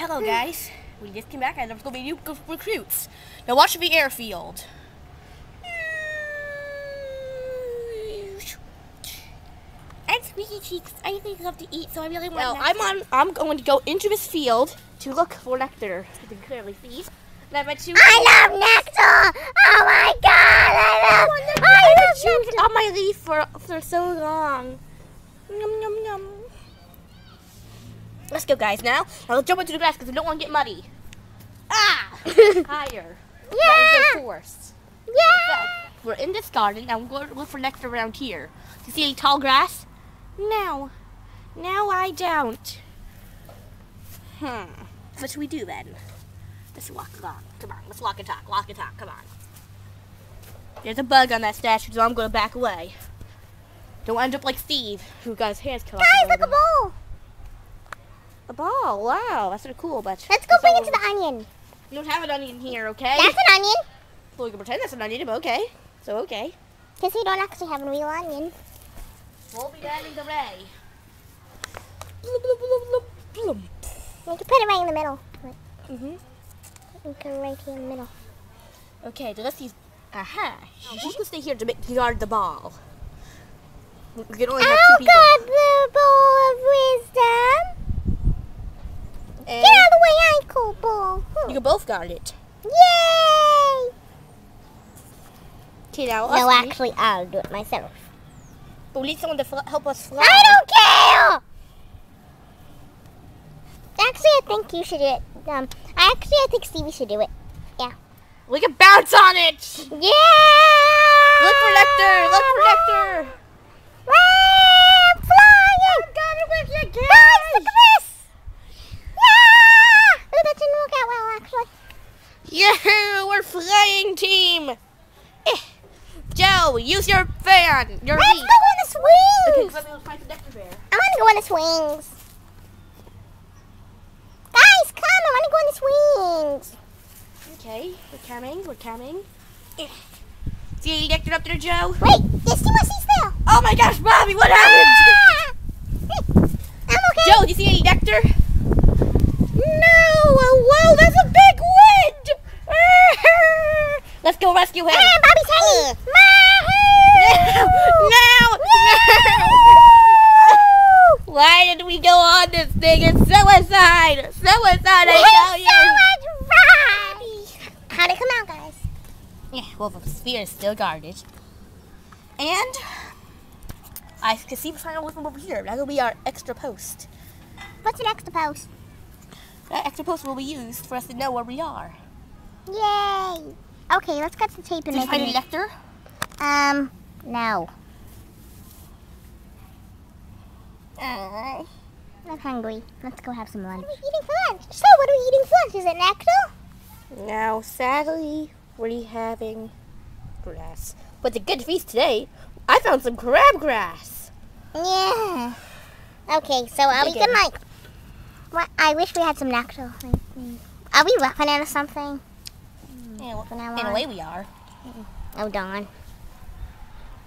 Hello, guys. We just came back and there's going to be new recruits. Now watch the airfield. And squeaky cheeks. I think I have to eat, so I really want. Well, I'm on. I'm going to go into this field to look for nectar. You can clearly see. And I bet you. I love nectar. Oh my god! I love. I love nectar. on my leaf for for so long. Yum yum yum. Let's go, guys. Now, now let's jump into the grass because we don't want to get muddy. Ah! Higher. Yeah. That is force. Yeah. We're in this garden. Now we're going to look for next around here. Do you see any tall grass? No. No, I don't. Hmm. What should we do then? Let's walk along. Come on. Let's walk and talk. Walk and talk. Come on. There's a bug on that statue, so I'm going to back away. Don't end up like Steve, who got his hands cut off. Guys, look a bowl. A ball. Wow, that's sort of cool, but let's go bring it to the onion. We don't have an onion here, okay? That's an onion. Well, we can pretend that's an onion, but okay. So okay. Because we don't actually have a real onion. We'll be adding the ray. We can put it right in the middle. Mhm. We can right here in the middle. Okay, so let's see. Aha! She's gonna stay here to, make, guard the ball. We can only have I'll two people. I guard the ball of wisdom. And Get out of the way, I cool ball. you can both guard it. Yay! Okay, now No, actually, I'll do it myself. But we need someone to help us fly. I don't care! Actually, I think you should do it. Um, actually, I think Stevie should do it. Yeah. We can bounce on it. Yeah! Look for nectar. Look for nectar. I'm flying! Got it with you, Guys, look at this! Yeah! Ooh, that didn't work out well, actually. Yeah, team. Eh. Joe, use your fan. Your Let's leaf. go on the Okay, swings! let me find the bear. I want to go on the swings. Guys, come! I want to go on the swings. Okay, we're coming. We're coming. Eh. See any nectar up there, Joe? Wait, there's two Westies there. Oh my gosh, Bobby, what happened? Ah! I'm okay. Joe, do you see any nectar? No! Whoa, that's a big wind! Let's go rescue him. Ah, Bobby's hanging. no! No! Why did we go on this thing? It's suicide! Suicide, I tell you! so much. How'd it come out, guys? Yeah, well, the sphere is still guarded. And I can see the final one from over here. That'll be our extra post. What's an extra post? That extra post will be used for us to know where we are. Yay. Okay, let's cut the tape and Did you make find any it. nectar? Um, no. Uh, I'm hungry. Let's go have some lunch. What are we eating for lunch? So, what are we eating for lunch? Is it nectar? now, sadly, we're having grass. But a good feast today, I found some crabgrass. Yeah. Okay, so are we Okay. gonna like? What? I wish we had some nectar. Like. Are we running out of something? Yeah, well, From now in a way we are. Oh darn.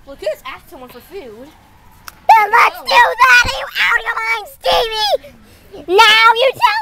Well, we could just ask someone for food. Then let's Oh. do that. Are you out of your mind, Stevie? Now you tell